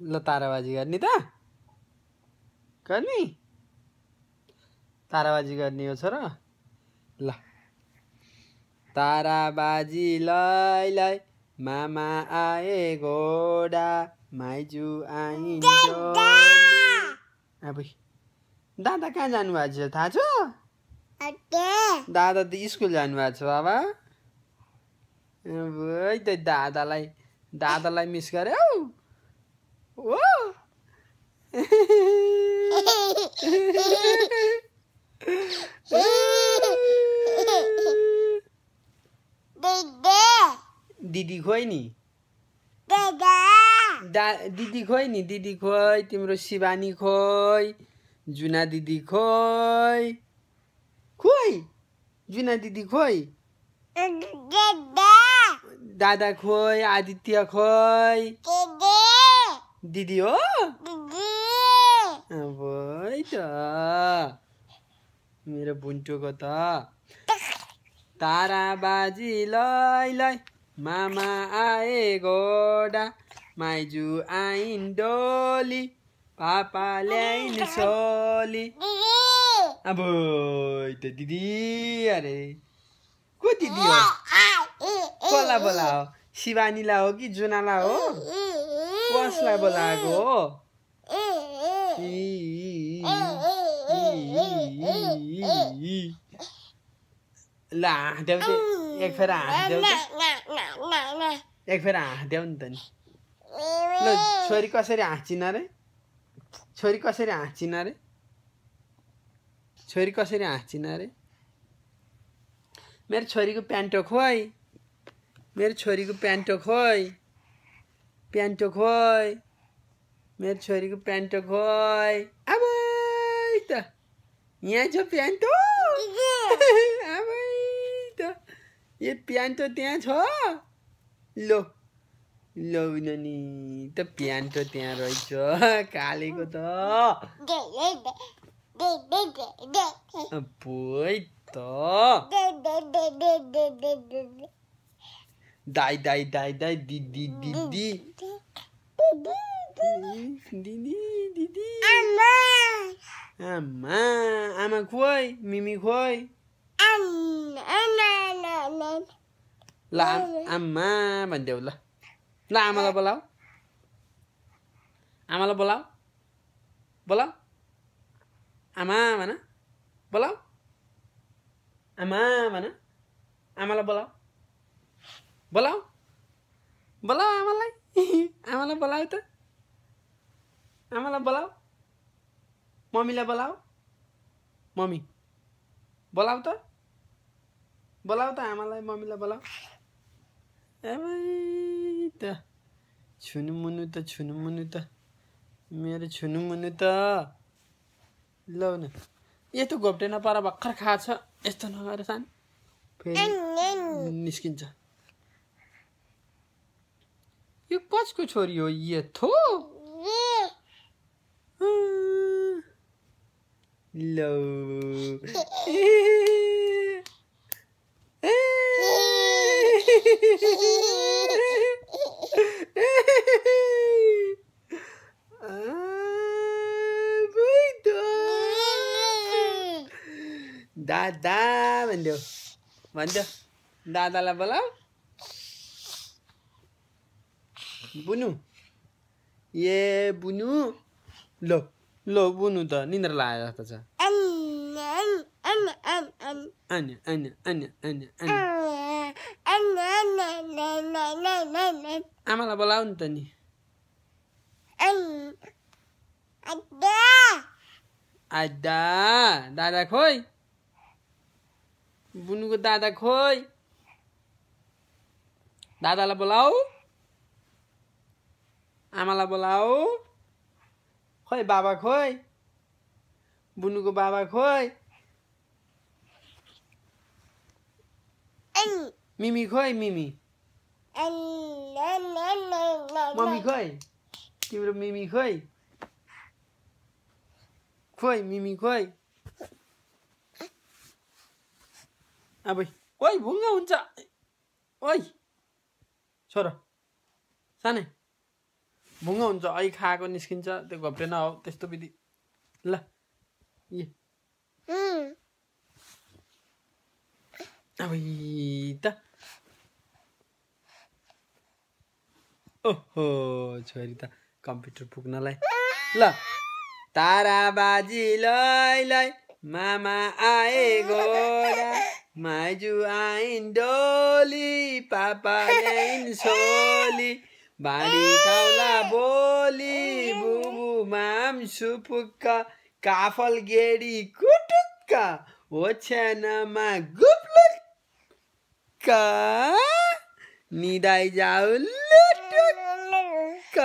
ल ताराबाजी गर्ने त। गर्ने? ताराबाजी गर्ने हो छोरा ल। ताराबाजी लै लै मामा आए घोडा माइजू आइन्जो अब दादा कहाँ जानुभएको छ? थाहा छ? दादा त स्कुल जानुभएको छ बाबा। अब दादालाई दादालाई मिस गर्यो दिदी खोइ नि? दा दिदी खोइ नि? दिदी खोइ तिम्रो शिवानी खोइ जुना दिदी खोइ। खोइ? जुना दिदी खोइ? दादा। खोइ आदित्य खोइ। दिदी हो अब है त मेरो बुन्टुको त ताराबाजी लै लै मामा आए घोडा माइजू आइन् डोली पापा ल्याइन् सोली अब त दिदी अरे को दिदी हो कसलाई बोलाओ शिवानीलाई हो कि जुनालाई हो कसलाई बोलाएको हो। ल हाँस्देऊ त एक फेर त एक फेर हाँस्देऊ नि त नि ल छोरी कसरी हाँसिन रे छोरी कसरी हाँसिन रे छोरी कसरी हाँसिन रे मेरो छोरीको प्यान्टो खोइ मेरो छोरीको प्यान्टो खोइ प्यान्टो खोइ मेरो छोरीको प्यान्टो खोइ अब त यहाँ छ प्यान्टो अब त यो प्यान्टो त्यहाँ छ लो लो नि त प्यान्टो त्यहाँ रहेछ कालेको त पोइ त दाई दाई दाई दाई दिदी दिदी दिदी दिदी आमा आमा खोइ मिमी खोइ ल आम- आमा भनिदेऊ ल ल आमालाई बोलाऊ आमालाई बोलाऊ बोलाऊ आमा भन बोलाऊ आमा भन आमालाई बोलाऊ बोलाऊ बोलाऊ आमालाई आमालाई बोलाऊ त आमालाई बोलाऊ मम्मीलाई बोलाऊ मम्मी बोलाऊ त बोलाऊ त आमालाई मम्मीलाई बोलाऊ ए त छुनु मुनु त छुनु मुनु त मेरो छुनु मुनु त लौ न यस्तो घोप्टे नपार भर्खर खाएको छ यस्तो नगरेर सान फेरि निस्किन्छ यो कसको छोरी हो यथो लौ दादा भनिदेऊ भनिदेऊ दादालाई बोलाऊ बुनु ए बुनु लो लो बुनु त निन्द्रा लागेको जस्तो छ आमालाई बोलाऊ नि त नि आदा दादा खोइ बुनुको दादा खोइ दादालाई बोलाऊ आमालाई बोलाऊ। खोइ बाबा खोइ? बुनुको बाबा खोइ? मिमी खोइ मिमी? मम्मी खोइ? तिम्रो मिमी खोइ? खोइ मिमी खोइ? अब ओइ भुङ्गा हुन्छ। ओइ छोरो सानै। भुङ्ग हुन्छ ऐ खाएको निस्किन्छ त्यो घोप्टेन हो त्यस्तो विधि ल अब त ओहो छोरी त कम्प्युटर पुग्नलाई ल ताराबाजी लै लै मामा आए गोरा माइजू आइन् डोली पापा ल्याइन् सोली बाँडी खाउला बोली बुबु माम सुपुक्क काफल गेडी कुटुक्क ओछ्यानमा गुप्लुक्क निदाइ जाऊ लुटुक्क।